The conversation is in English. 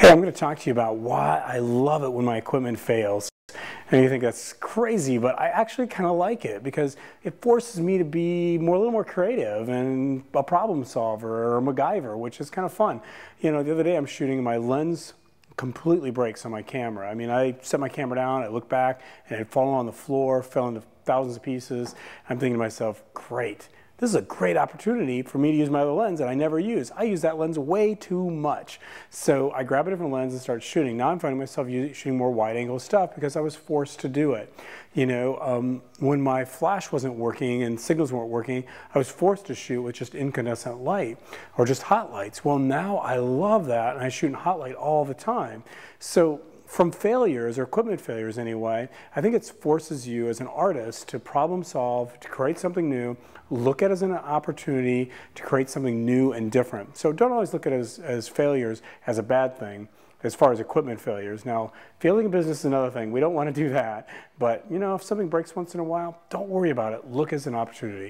Hey, I'm going to talk to you about why I love it when my equipment fails. And you think that's crazy, but I actually kind of like it because it forces me to be more, a little more creative and a problem solver or a MacGyver, which is kind of fun. You know, the other day I'm shooting my lens completely breaks on my camera. I mean, I set my camera down, I look back, and it had fallen on the floor, fell into thousands of pieces. I'm thinking to myself, great this is a great opportunity for me to use my other lens that I never use. I use that lens way too much. So I grab a different lens and start shooting. Now I'm finding myself shooting more wide angle stuff because I was forced to do it. You know, um, when my flash wasn't working and signals weren't working, I was forced to shoot with just incandescent light or just hot lights. Well, now I love that and I shoot in hot light all the time. So from failures or equipment failures anyway, I think it forces you as an artist to problem solve, to create something new, look at it as an opportunity to create something new and different. So don't always look at it as, as failures as a bad thing as far as equipment failures. Now, failing a business is another thing. We don't want to do that. But, you know, if something breaks once in a while, don't worry about it. Look as an opportunity.